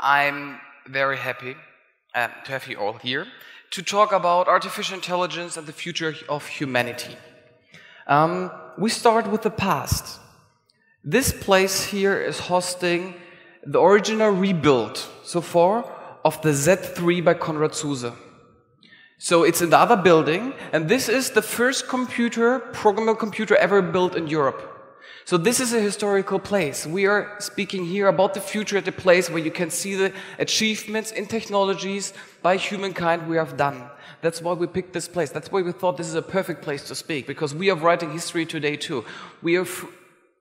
I'm very happy um, to have you all here to talk about artificial intelligence and the future of humanity. Um, we start with the past. This place here is hosting the original rebuild so far of the Z3 by Konrad Zuse. So it's in the other building, and this is the first computer, programmable computer ever built in Europe. So this is a historical place. We are speaking here about the future at a place where you can see the achievements in technologies by humankind we have done. That's why we picked this place. That's why we thought this is a perfect place to speak, because we are writing history today too. We are,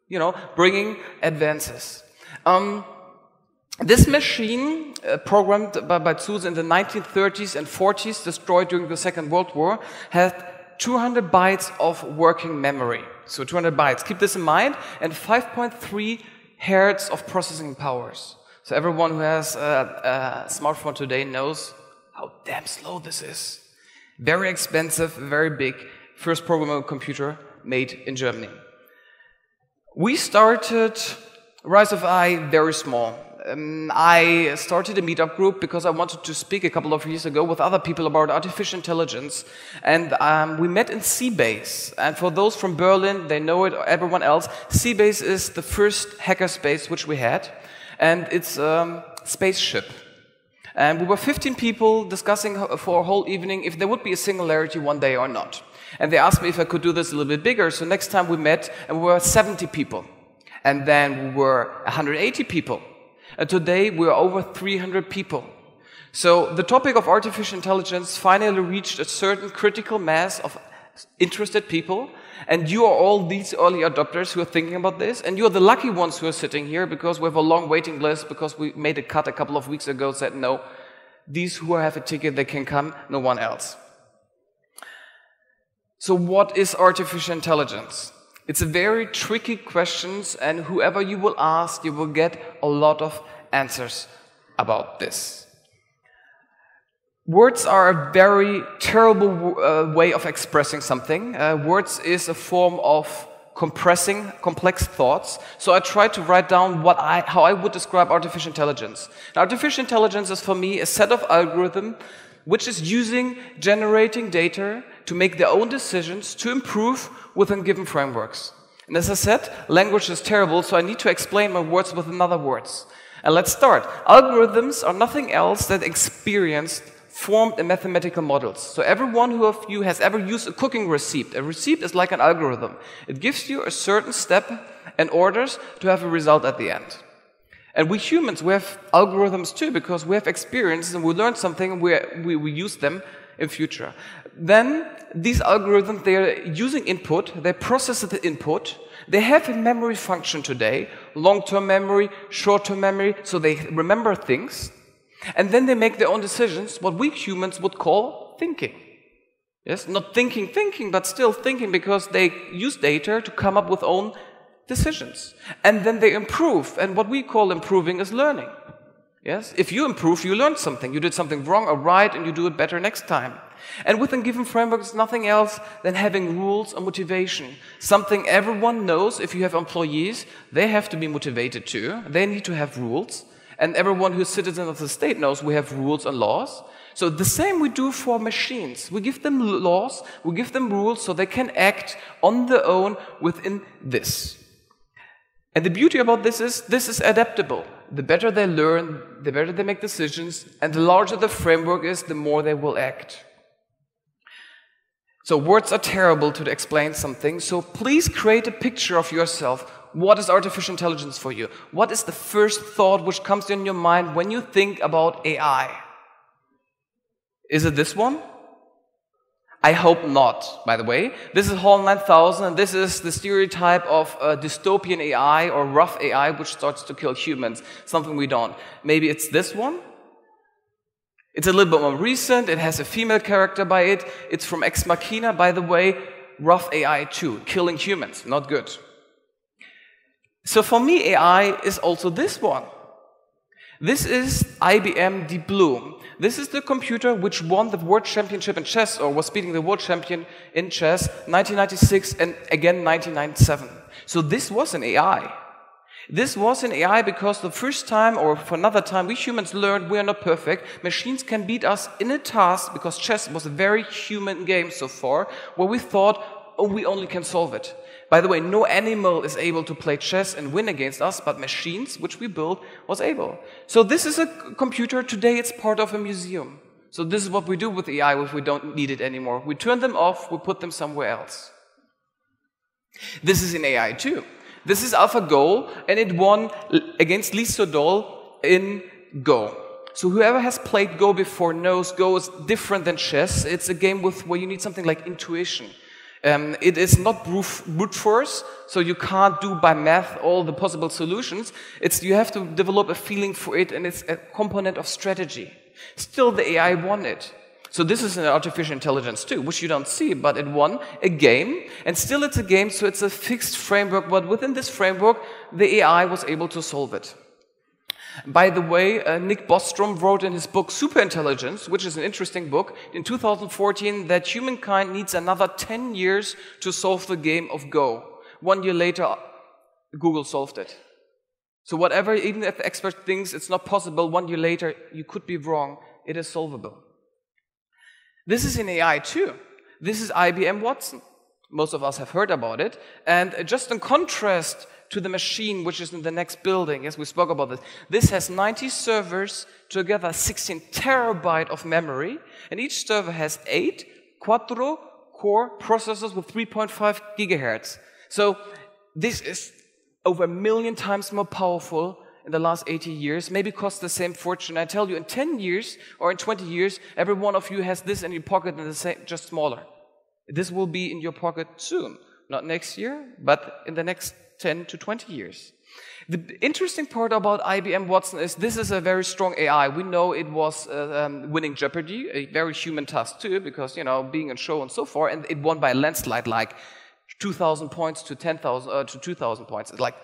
you know, bringing advances. Um, this machine, uh, programmed by, by Zuse in the 1930s and 40s, destroyed during the Second World War, had 200 bytes of working memory. So 200 bytes. Keep this in mind. And 5.3 hertz of processing powers. So everyone who has a, a smartphone today knows how damn slow this is. Very expensive, very big. First programmable computer made in Germany. We started Rise of AI very small um, I started a meetup group because I wanted to speak a couple of years ago with other people about artificial intelligence. And um, we met in c-base. And for those from Berlin, they know it, everyone else. c-base is the first hackerspace which we had. And it's a um, spaceship. And we were 15 people discussing for a whole evening if there would be a singularity one day or not. And they asked me if I could do this a little bit bigger. So next time we met, and we were 70 people. And then we were 180 people. And today we're over 300 people. So the topic of artificial intelligence finally reached a certain critical mass of interested people. And you are all these early adopters who are thinking about this. And you're the lucky ones who are sitting here because we have a long waiting list because we made a cut a couple of weeks ago, said no, these who have a ticket, they can come, no one else. So what is artificial intelligence? It's a very tricky question, and whoever you will ask, you will get a lot of answers about this. Words are a very terrible uh, way of expressing something. Uh, words is a form of compressing complex thoughts. So I try to write down what I, how I would describe artificial intelligence. Now, artificial intelligence is for me a set of algorithm which is using generating data to make their own decisions to improve within given frameworks. And as I said, language is terrible, so I need to explain my words with another words. And let's start. Algorithms are nothing else than experienced, formed in mathematical models. So everyone who of you has ever used a cooking receipt, a receipt is like an algorithm. It gives you a certain step and orders to have a result at the end. And we humans, we have algorithms too, because we have experiences and we learn something and we, we, we use them in future. Then these algorithms, they're using input, they process the input, they have a memory function today, long-term memory, short-term memory, so they remember things, and then they make their own decisions, what we humans would call thinking. Yes, not thinking, thinking, but still thinking because they use data to come up with own decisions. And then they improve. And what we call improving is learning. Yes? If you improve, you learn something. You did something wrong or right, and you do it better next time. And within given framework, it's nothing else than having rules and motivation. Something everyone knows if you have employees, they have to be motivated too. They need to have rules. And everyone who's citizen of the state knows we have rules and laws. So the same we do for machines. We give them laws, we give them rules so they can act on their own within this. And the beauty about this is this is adaptable. The better they learn, the better they make decisions, and the larger the framework is, the more they will act. So words are terrible to explain something, so please create a picture of yourself. What is artificial intelligence for you? What is the first thought which comes in your mind when you think about AI? Is it this one? I hope not, by the way. This is HAL 9000, and this is the stereotype of a dystopian AI or rough AI which starts to kill humans, something we don't. Maybe it's this one? It's a little bit more recent, it has a female character by it, it's from Ex Machina, by the way, rough AI too, killing humans, not good. So for me, AI is also this one. This is IBM Deep Blue. This is the computer which won the world championship in chess or was beating the world champion in chess 1996 and again 1997. So this was an AI. This was an AI because the first time or for another time we humans learned we are not perfect. Machines can beat us in a task because chess was a very human game so far where we thought, oh, we only can solve it. By the way, no animal is able to play chess and win against us, but machines, which we built, was able. So this is a computer. Today it's part of a museum. So this is what we do with AI if we don't need it anymore. We turn them off, we put them somewhere else. This is in AI too. This is AlphaGo, and it won against Lee Sedol in Go. So whoever has played Go before knows Go is different than chess. It's a game with where you need something like intuition. Um, it is not brute force, so you can't do by math all the possible solutions. It's, you have to develop a feeling for it, and it's a component of strategy. Still, the AI won it. So this is an artificial intelligence too, which you don't see, but it won a game, and still it's a game, so it's a fixed framework, but within this framework, the AI was able to solve it. By the way, uh, Nick Bostrom wrote in his book Superintelligence, which is an interesting book, in 2014 that humankind needs another 10 years to solve the game of Go. One year later, Google solved it. So whatever, even if the expert thinks it's not possible, one year later, you could be wrong. It is solvable. This is in AI too. This is IBM Watson. Most of us have heard about it. And just in contrast to the machine which is in the next building. Yes, we spoke about this. This has 90 servers, together 16 terabyte of memory, and each server has eight quattro core processors with 3.5 gigahertz. So this is over a million times more powerful in the last 80 years, maybe cost the same fortune. I tell you, in 10 years or in 20 years, every one of you has this in your pocket and the same, just smaller. This will be in your pocket soon. Not next year, but in the next 10 to 20 years. The interesting part about IBM Watson is this is a very strong AI. We know it was uh, um, winning Jeopardy, a very human task too, because, you know, being a show and so forth, and it won by a landslide like 2,000 points to 10,000, uh, to 2,000 points. Like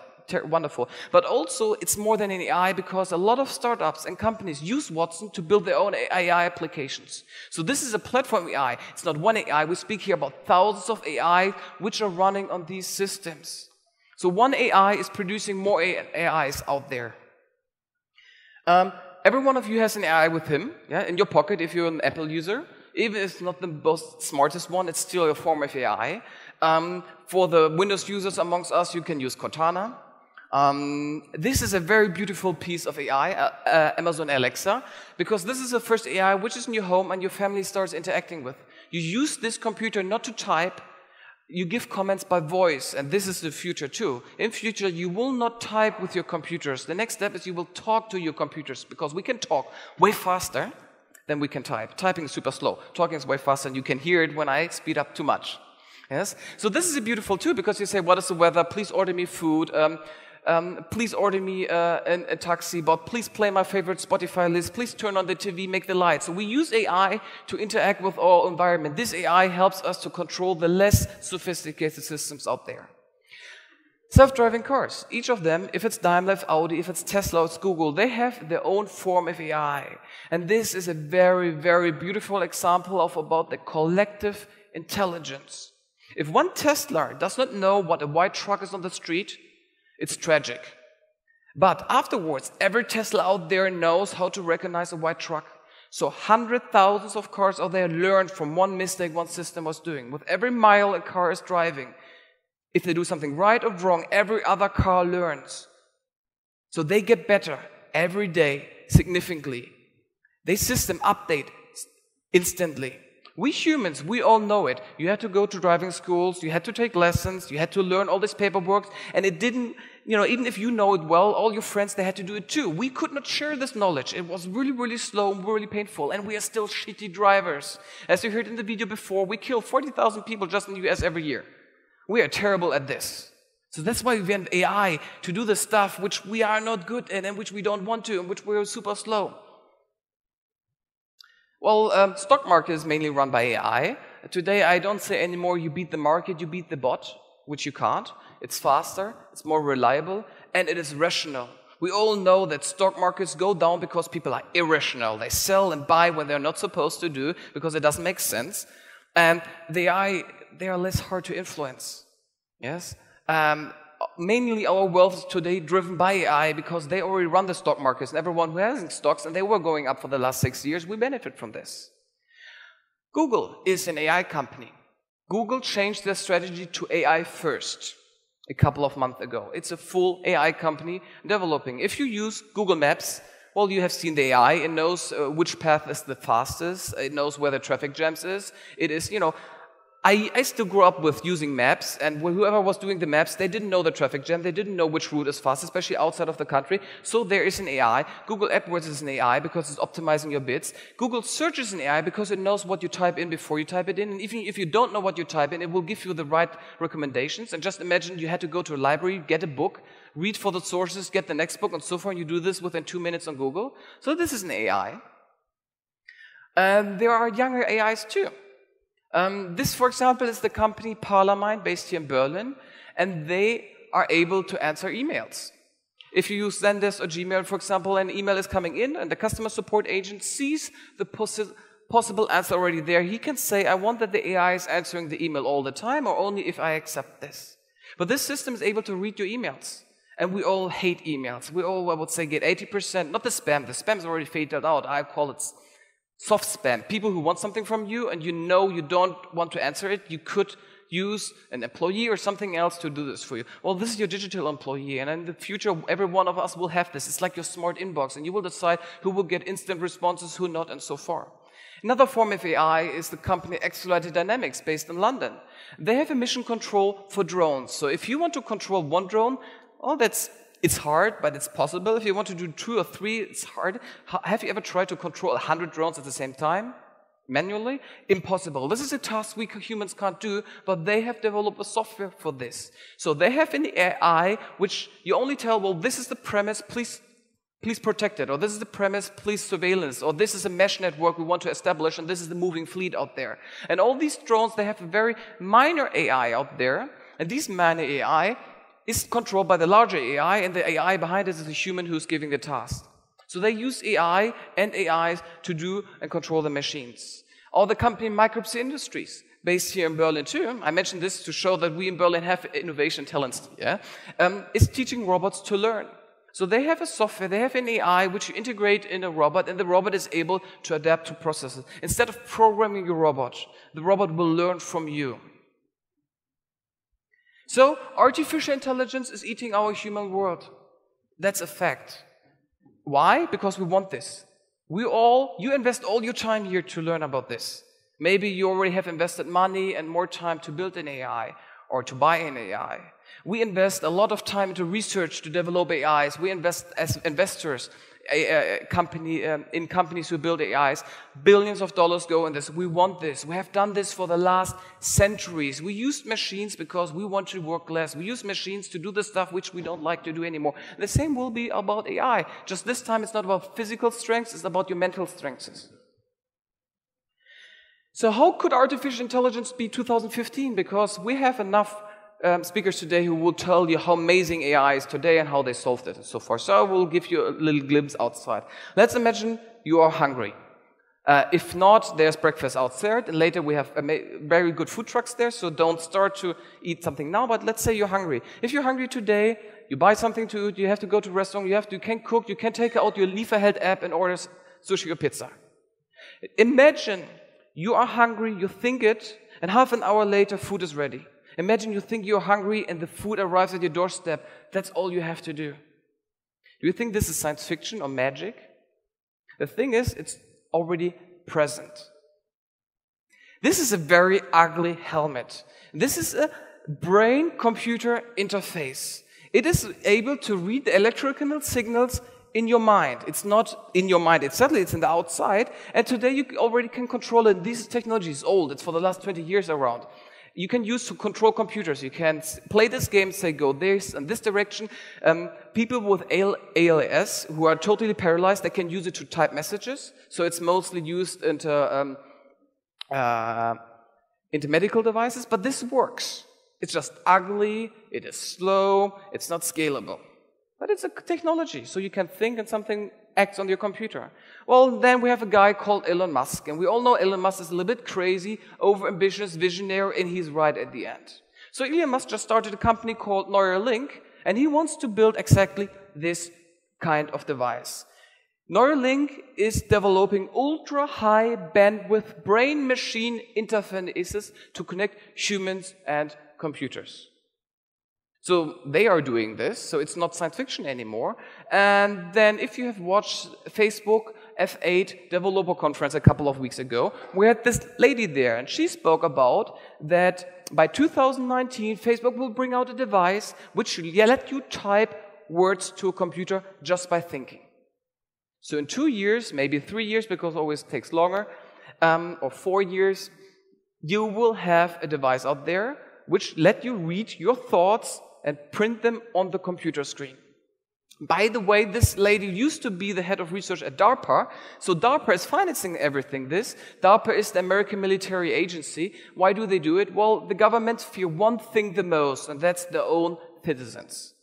wonderful. But also, it's more than an AI because a lot of startups and companies use Watson to build their own AI applications. So this is a platform AI. It's not one AI. We speak here about thousands of AI which are running on these systems. So one AI is producing more AIs out there. Um, every one of you has an AI with him, yeah, in your pocket if you're an Apple user. Even if it's not the most smartest one, it's still a form of AI. Um, for the Windows users amongst us, you can use Cortana. Um, this is a very beautiful piece of AI, uh, uh, Amazon Alexa, because this is the first AI which is in your home and your family starts interacting with. You use this computer not to type, you give comments by voice, and this is the future too. In future, you will not type with your computers. The next step is you will talk to your computers because we can talk way faster than we can type. Typing is super slow. Talking is way faster, and you can hear it when I speed up too much. Yes. So this is a beautiful too because you say, "What is the weather? Please order me food." Um, um, please order me uh, a, a taxi, but please play my favorite Spotify list. Please turn on the TV, make the lights. So we use AI to interact with our environment. This AI helps us to control the less sophisticated systems out there. Self-driving cars, each of them, if it's Daimler, if Audi, if it's Tesla, it's Google, they have their own form of AI. And this is a very, very beautiful example of about the collective intelligence. If one Tesla does not know what a white truck is on the street, it's tragic. But afterwards, every Tesla out there knows how to recognize a white truck. So hundred thousands of cars out there learned from one mistake one system was doing. With every mile a car is driving, if they do something right or wrong, every other car learns. So they get better every day significantly. They system update instantly. We humans, we all know it. You had to go to driving schools, you had to take lessons, you had to learn all this paperwork, and it didn't, you know, even if you know it well, all your friends, they had to do it too. We could not share this knowledge. It was really, really slow, and really painful, and we are still shitty drivers. As you heard in the video before, we kill 40,000 people just in the US every year. We are terrible at this. So that's why we invent AI to do the stuff which we are not good at and which we don't want to and which we're super slow. Well, um, stock market is mainly run by AI. Today, I don't say anymore you beat the market, you beat the bot, which you can't. It's faster, it's more reliable, and it is rational. We all know that stock markets go down because people are irrational. They sell and buy when they're not supposed to do because it doesn't make sense. And they are, they are less hard to influence. Yes? Um, mainly our wealth is today driven by AI because they already run the stock markets and everyone who has stocks and they were going up for the last six years, we benefit from this. Google is an AI company. Google changed their strategy to AI first a couple of months ago. It's a full AI company developing. If you use Google Maps, well, you have seen the AI. It knows uh, which path is the fastest. It knows where the traffic jams is. It is, you know, I, I still grew up with using maps, and whoever was doing the maps, they didn't know the traffic jam, they didn't know which route is fast, especially outside of the country. So there is an AI. Google AdWords is an AI because it's optimizing your bids. Google Search is an AI because it knows what you type in before you type it in. And even if you don't know what you type in, it will give you the right recommendations. And just imagine you had to go to a library, get a book, read for the sources, get the next book, and so forth. You do this within two minutes on Google. So this is an AI. And there are younger AIs too. Um, this, for example, is the company Parlamind based here in Berlin, and they are able to answer emails. If you use Zendesk or Gmail, for example, an email is coming in and the customer support agent sees the possi possible answer already there, he can say, I want that the AI is answering the email all the time or only if I accept this. But this system is able to read your emails. And we all hate emails. We all, I would say, get 80%, not the spam, the spam is already faded out. I call it soft spam, people who want something from you and you know you don't want to answer it, you could use an employee or something else to do this for you. Well, this is your digital employee, and in the future, every one of us will have this. It's like your smart inbox, and you will decide who will get instant responses, who not, and so far. Another form of AI is the company Accelerated Dynamics based in London. They have a mission control for drones. So if you want to control one drone, well, that's it's hard, but it's possible. If you want to do two or three, it's hard. Have you ever tried to control 100 drones at the same time? Manually? Impossible. This is a task we humans can't do, but they have developed a software for this. So they have an AI which you only tell, well, this is the premise, please, please protect it, or this is the premise, please surveillance, or this is a mesh network we want to establish, and this is the moving fleet out there. And all these drones, they have a very minor AI out there, and these minor AI is controlled by the larger AI, and the AI behind it is a human who's giving the task. So they use AI and AIs to do and control the machines. Or the company Micropsi Industries, based here in Berlin too, I mentioned this to show that we in Berlin have innovation talents, yeah, um, is teaching robots to learn. So they have a software, they have an AI which you integrate in a robot, and the robot is able to adapt to processes. Instead of programming your robot, the robot will learn from you. So, artificial intelligence is eating our human world. That's a fact. Why? Because we want this. We all, you invest all your time here to learn about this. Maybe you already have invested money and more time to build an AI or to buy an AI. We invest a lot of time into research to develop AIs. We invest as investors a, a company, um, in companies who build AIs. Billions of dollars go in this. We want this. We have done this for the last centuries. We use machines because we want to work less. We use machines to do the stuff which we don't like to do anymore. The same will be about AI. Just this time it's not about physical strengths, it's about your mental strengths. So how could artificial intelligence be 2015? Because we have enough um, speakers today who will tell you how amazing AI is today and how they solved it so forth. So I will give you a little glimpse outside. Let's imagine you are hungry. Uh, if not, there's breakfast outside, and later we have very good food trucks there, so don't start to eat something now, but let's say you're hungry. If you're hungry today, you buy something to eat, you have to go to a restaurant, you have to, you can cook, you can take out your Lieferheld app and order sushi or pizza. Imagine you are hungry, you think it, and half an hour later, food is ready. Imagine you think you're hungry and the food arrives at your doorstep. That's all you have to do. Do you think this is science fiction or magic? The thing is, it's already present. This is a very ugly helmet. This is a brain computer interface. It is able to read the electrical signals in your mind. It's not in your mind itself, it's in the outside. And today you already can control it. This technology is old, it's for the last 20 years around you can use to control computers. You can play this game, say go this and this direction. Um, people with ALS who are totally paralyzed, they can use it to type messages. So it's mostly used into, um, uh, into medical devices, but this works. It's just ugly, it is slow, it's not scalable. But it's a technology, so you can think and something acts on your computer. Well, then we have a guy called Elon Musk, and we all know Elon Musk is a little bit crazy, overambitious, visionary, and he's right at the end. So Elon Musk just started a company called Neuralink, and he wants to build exactly this kind of device. Neuralink is developing ultra high bandwidth brain machine interfaces to connect humans and computers. So they are doing this, so it's not science fiction anymore. And then if you have watched Facebook F8 developer conference a couple of weeks ago, we had this lady there and she spoke about that by 2019 Facebook will bring out a device which will let you type words to a computer just by thinking. So in two years, maybe three years because it always takes longer, um, or four years, you will have a device out there which let you read your thoughts and print them on the computer screen. By the way, this lady used to be the head of research at DARPA. So DARPA is financing everything this. DARPA is the American military agency. Why do they do it? Well, the governments fear one thing the most, and that's their own citizens.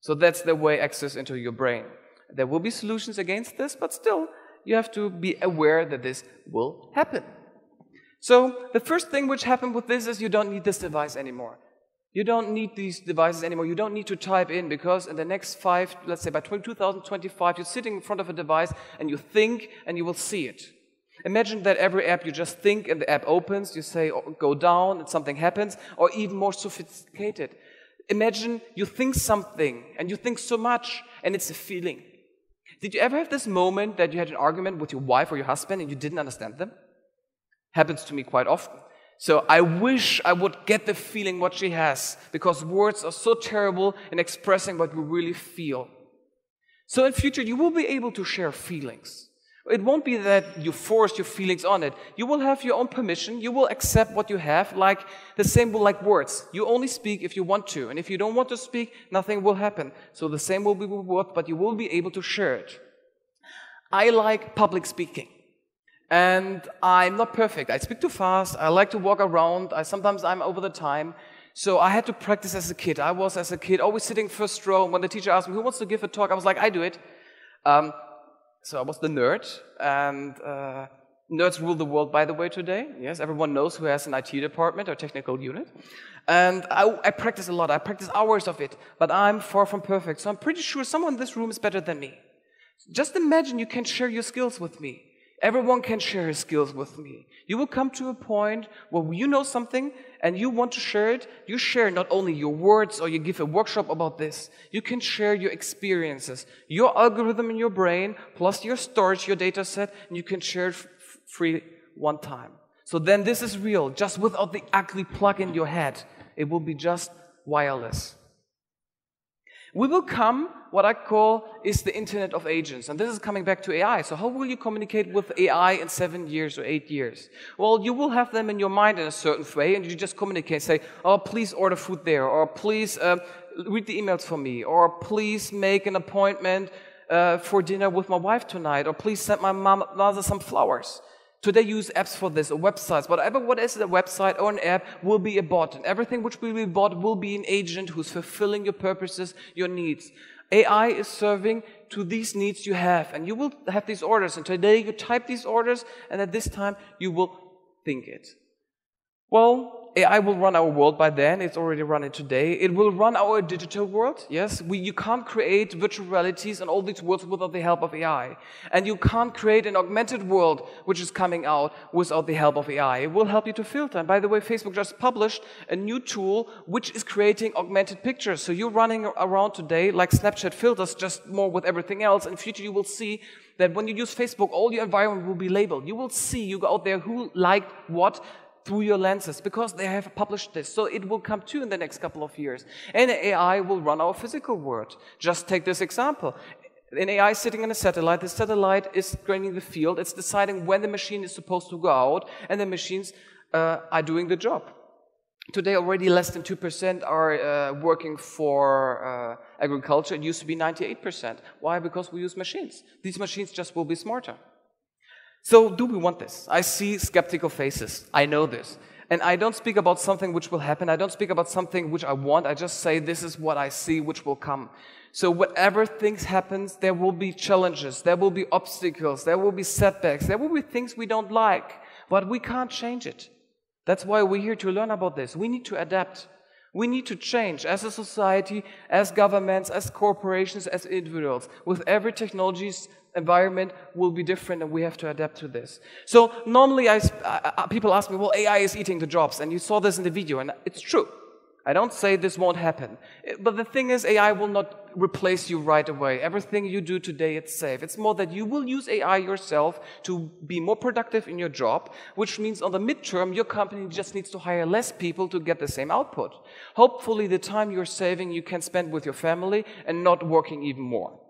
So that's the way access into your brain. There will be solutions against this, but still, you have to be aware that this will happen. So the first thing which happened with this is you don't need this device anymore. You don't need these devices anymore. You don't need to type in because in the next five, let's say by 2025, you're sitting in front of a device and you think and you will see it. Imagine that every app you just think and the app opens, you say oh, go down and something happens, or even more sophisticated. Imagine you think something and you think so much and it's a feeling. Did you ever have this moment that you had an argument with your wife or your husband and you didn't understand them? Happens to me quite often. So I wish I would get the feeling what she has because words are so terrible in expressing what we really feel. So in future, you will be able to share feelings. It won't be that you force your feelings on it. You will have your own permission. You will accept what you have, like the same will like words. You only speak if you want to. And if you don't want to speak, nothing will happen. So the same will be with words, but you will be able to share it. I like public speaking. And I'm not perfect. I speak too fast. I like to walk around. I, sometimes I'm over the time. So I had to practice as a kid. I was, as a kid, always sitting first row. When the teacher asked me, who wants to give a talk? I was like, I do it. Um, so I was the nerd. And uh, nerds rule the world, by the way, today. Yes, everyone knows who has an IT department or technical unit. And I, I practice a lot. I practice hours of it. But I'm far from perfect. So I'm pretty sure someone in this room is better than me. Just imagine you can share your skills with me. Everyone can share his skills with me. You will come to a point where you know something and you want to share it. You share not only your words or you give a workshop about this. You can share your experiences, your algorithm in your brain, plus your storage, your data set, and you can share it free one time. So then this is real, just without the ugly plug in your head. It will be just wireless. We will come, what I call is the Internet of Agents. And this is coming back to AI. So how will you communicate with AI in seven years or eight years? Well, you will have them in your mind in a certain way and you just communicate, and say, oh, please order food there, or please uh, read the emails for me, or please make an appointment uh, for dinner with my wife tonight, or please send my mom, mother some flowers. Today use apps for this, or websites, whatever what is a website or an app will be a bot. And everything which will be bought will be an agent who's fulfilling your purposes, your needs. AI is serving to these needs you have. And you will have these orders. And today you type these orders, and at this time you will think it. Well, AI will run our world by then. It's already running today. It will run our digital world. Yes, we, you can't create virtual realities and all these worlds without the help of AI. And you can't create an augmented world which is coming out without the help of AI. It will help you to filter. And by the way, Facebook just published a new tool which is creating augmented pictures. So you're running around today like Snapchat filters, just more with everything else. In future, you will see that when you use Facebook, all your environment will be labeled. You will see you go out there who liked what through your lenses because they have published this. So it will come too in the next couple of years. And AI will run our physical world. Just take this example. An AI sitting on a satellite, the satellite is grading the field, it's deciding when the machine is supposed to go out, and the machines uh, are doing the job. Today, already less than 2% are uh, working for uh, agriculture. It used to be 98%. Why? Because we use machines. These machines just will be smarter. So, do we want this? I see skeptical faces. I know this. And I don't speak about something which will happen. I don't speak about something which I want. I just say this is what I see which will come. So whatever things happens, there will be challenges, there will be obstacles, there will be setbacks, there will be things we don't like, but we can't change it. That's why we're here to learn about this. We need to adapt. We need to change as a society, as governments, as corporations, as individuals. With every technology's environment will be different and we have to adapt to this. So normally I, I, people ask me, well, AI is eating the jobs. And you saw this in the video and it's true. I don't say this won't happen. Eh, but the thing is, AI will not replace you right away. Everything you do today, it's safe. It's more that you will use AI yourself to be more productive in your job, which means on the midterm, your company just needs to hire less people to get the same output. Hopefully, the time you're saving, you can spend with your family and not working even more.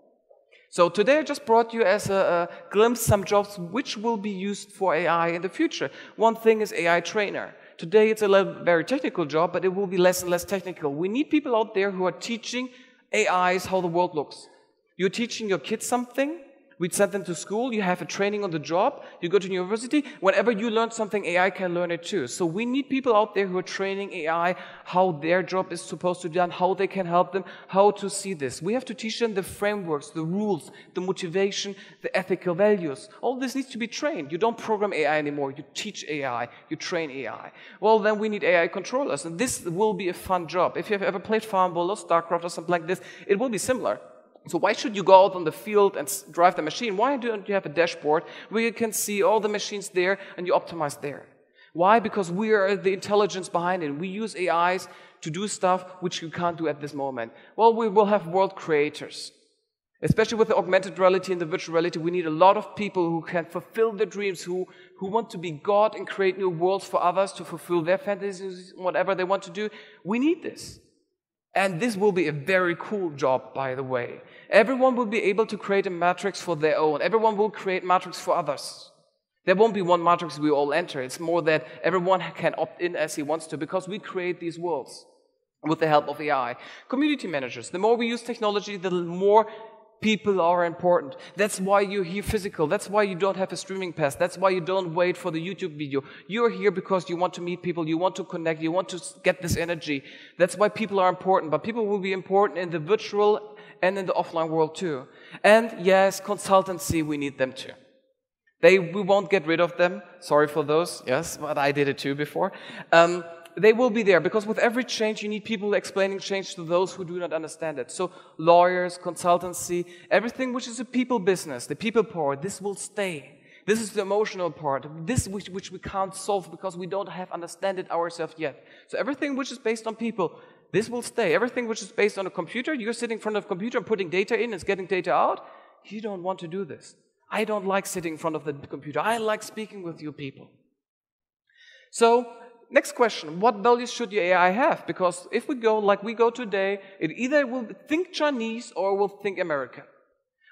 So today I just brought you as a, a glimpse some jobs which will be used for AI in the future. One thing is AI trainer. Today it's a very technical job, but it will be less and less technical. We need people out there who are teaching AIs how the world looks. You're teaching your kids something, We'd send them to school. You have a training on the job. You go to university. Whenever you learn something, AI can learn it too. So we need people out there who are training AI how their job is supposed to be done, how they can help them, how to see this. We have to teach them the frameworks, the rules, the motivation, the ethical values. All this needs to be trained. You don't program AI anymore. You teach AI. You train AI. Well, then we need AI controllers. And this will be a fun job. If you have ever played Farmville or StarCraft or something like this, it will be similar. So why should you go out on the field and drive the machine? Why don't you have a dashboard where you can see all the machines there and you optimize there? Why? Because we are the intelligence behind it. We use AIs to do stuff which you can't do at this moment. Well, we will have world creators. Especially with the augmented reality and the virtual reality, we need a lot of people who can fulfill their dreams, who, who want to be God and create new worlds for others to fulfill their fantasies, whatever they want to do. We need this. And this will be a very cool job, by the way. Everyone will be able to create a matrix for their own. Everyone will create matrix for others. There won't be one matrix we all enter. It's more that everyone can opt in as he wants to because we create these worlds with the help of AI. Community managers. The more we use technology, the more People are important. That's why you're here physical. That's why you don't have a streaming pass. That's why you don't wait for the YouTube video. You're here because you want to meet people. You want to connect. You want to get this energy. That's why people are important. But people will be important in the virtual and in the offline world too. And yes, consultancy, we need them too. They, we won't get rid of them. Sorry for those. Yes, but I did it too before. Um, they will be there because with every change, you need people explaining change to those who do not understand it. So, lawyers, consultancy, everything which is a people business, the people part, this will stay. This is the emotional part, this which, which we can't solve because we don't have understand it ourselves yet. So, everything which is based on people, this will stay. Everything which is based on a computer, you're sitting in front of a computer and putting data in, it's getting data out. You don't want to do this. I don't like sitting in front of the computer. I like speaking with you people. So, next question what values should your AI have? Because if we go like we go today, it either will think Chinese or will think American.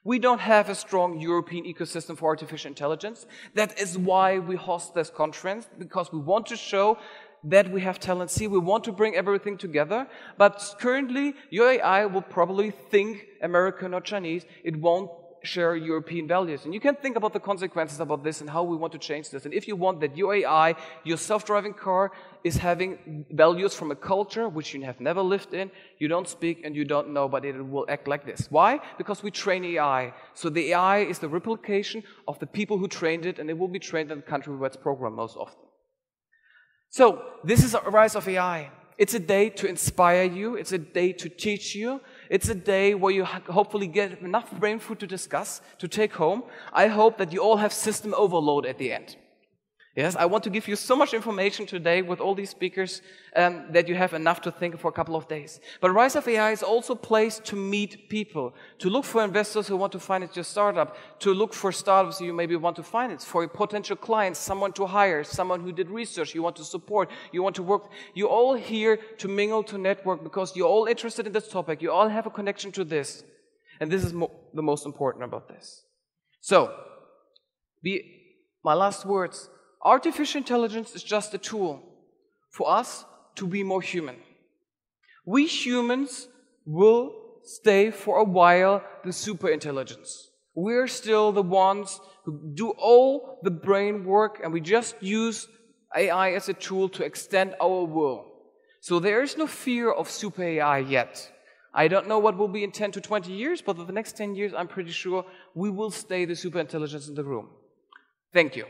We don't have a strong European ecosystem for artificial intelligence. That is why we host this conference, because we want to show that we have talent C. We want to bring everything together. But currently, your AI will probably think American or Chinese. It won't share European values. And you can think about the consequences about this and how we want to change this. And if you want that your AI, your self-driving car, is having values from a culture which you have never lived in, you don't speak and you don't know, but it will act like this. Why? Because we train AI. So the AI is the replication of the people who trained it, and it will be trained in the country where it's programmed most often. So this is a rise of AI. It's a day to inspire you. It's a day to teach you. It's a day where you hopefully get enough brain food to discuss, to take home. I hope that you all have system overload at the end. Yes, I want to give you so much information today with all these speakers um, that you have enough to think for a couple of days. But Rise of AI is also a place to meet people, to look for investors who want to finance your startup, to look for startups you maybe want to finance, for potential clients, someone to hire, someone who did research you want to support, you want to work. You're all here to mingle, to network because you're all interested in this topic. You all have a connection to this. And this is mo the most important about this. So, be my last words Artificial intelligence is just a tool for us to be more human. We humans will stay for a while the super intelligence. We're still the ones who do all the brain work and we just use AI as a tool to extend our world. So there is no fear of super AI yet. I don't know what will be in 10 to 20 years, but for the next 10 years, I'm pretty sure we will stay the super intelligence in the room. Thank you.